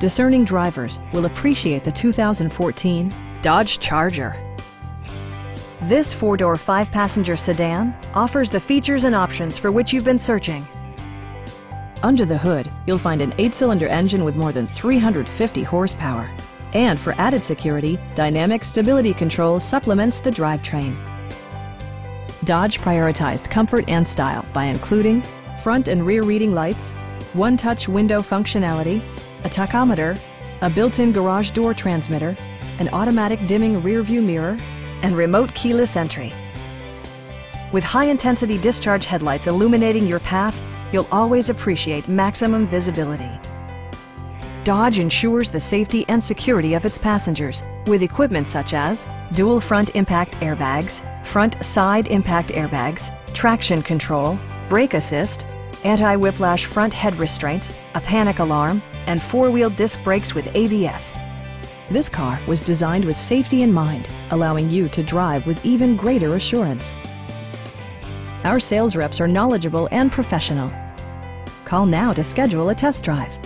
discerning drivers will appreciate the 2014 Dodge Charger. This four-door, five-passenger sedan offers the features and options for which you've been searching. Under the hood, you'll find an eight-cylinder engine with more than 350 horsepower. And for added security, Dynamic Stability Control supplements the drivetrain. Dodge prioritized comfort and style by including front and rear reading lights, one-touch window functionality, a tachometer, a built-in garage door transmitter, an automatic dimming rearview mirror, and remote keyless entry. With high-intensity discharge headlights illuminating your path, you'll always appreciate maximum visibility. Dodge ensures the safety and security of its passengers with equipment such as dual front impact airbags, front side impact airbags, traction control, brake assist, anti-whiplash front head restraints, a panic alarm, and four-wheel disc brakes with ABS. This car was designed with safety in mind, allowing you to drive with even greater assurance. Our sales reps are knowledgeable and professional. Call now to schedule a test drive.